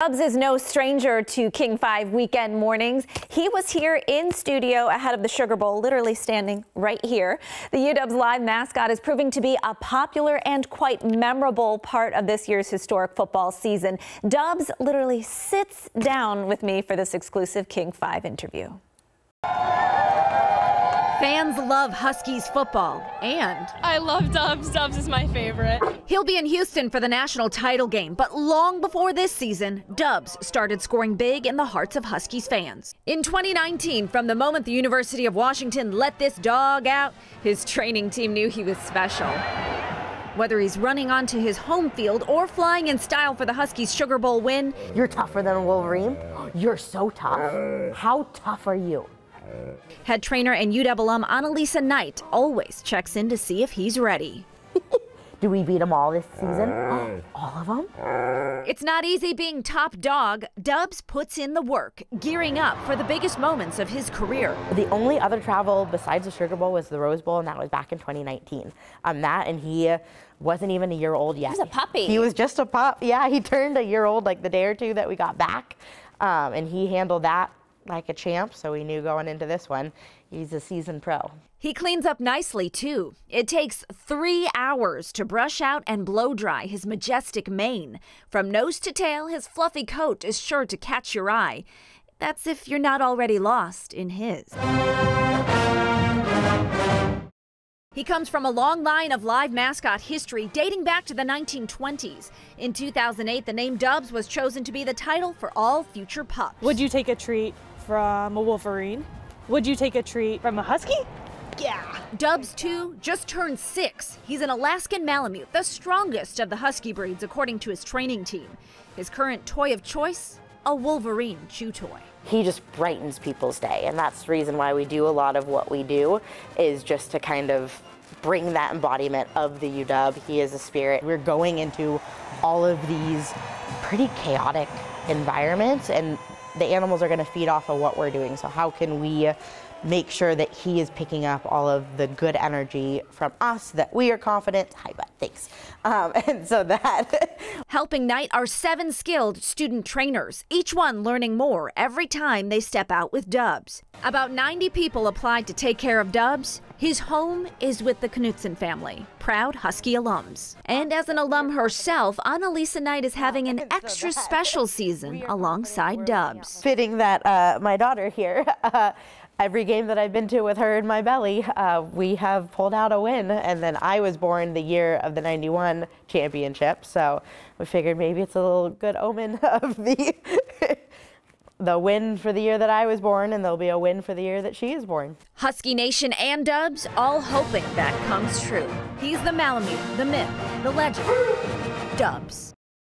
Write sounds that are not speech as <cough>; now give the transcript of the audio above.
Dubs is no stranger to King 5 weekend mornings. He was here in studio ahead of the Sugar Bowl, literally standing right here. The UW's live mascot is proving to be a popular and quite memorable part of this year's historic football season. Dubs literally sits down with me for this exclusive King 5 interview. Fans love Huskies football, and I love Dubs. Dubs is my favorite. He'll be in Houston for the national title game, but long before this season, Dubs started scoring big in the hearts of Huskies fans. In 2019, from the moment the University of Washington let this dog out, his training team knew he was special. Whether he's running onto his home field or flying in style for the Huskies Sugar Bowl win, you're tougher than a Wolverine. You're so tough. Uh. How tough are you? Head trainer and UW alum Annalisa Knight always checks in to see if he's ready. <laughs> Do we beat them all this season? all of them? It's not easy being top dog. Dubs puts in the work, gearing up for the biggest moments of his career. The only other travel besides the Sugar Bowl was the Rose Bowl, and that was back in 2019. Um, that and he wasn't even a year old yet. He's a puppy. He was just a pup. Yeah, he turned a year old like the day or two that we got back, um, and he handled that like a champ, so we knew going into this one, he's a seasoned pro. He cleans up nicely, too. It takes three hours to brush out and blow dry his majestic mane. From nose to tail, his fluffy coat is sure to catch your eye. That's if you're not already lost in his. He comes from a long line of live mascot history dating back to the 1920s. In 2008, the name Dubs was chosen to be the title for all future pups. Would you take a treat from a Wolverine? Would you take a treat from a Husky? Yeah. Dubs, II, just turned six. He's an Alaskan Malamute, the strongest of the Husky breeds, according to his training team. His current toy of choice? A Wolverine chew toy. He just brightens people's day, and that's the reason why we do a lot of what we do, is just to kind of bring that embodiment of the UW. He is a spirit. We're going into all of these pretty chaotic environments, and the animals are going to feed off of what we're doing. So how can we make sure that he is picking up all of the good energy from us, that we are confident. Hi, bud, thanks. Um, <laughs> and so that. <laughs> Helping Knight are seven skilled student trainers, each one learning more every time they step out with Dubs. About 90 people applied to take care of Dubs. His home is with the Knutson family, proud Husky alums. And as an alum herself, Annalisa Knight is having an <laughs> extra special season alongside Dubs. Fitting that uh, my daughter here <laughs> uh, every game that I've been to with her in my belly, uh, we have pulled out a win. And then I was born the year of the 91 championship. So we figured maybe it's a little good omen <laughs> of the. <laughs> the win for the year that I was born, and there'll be a win for the year that she is born. Husky Nation and Dubs all hoping that comes true. He's the Malamute, the myth, the legend. Dubs.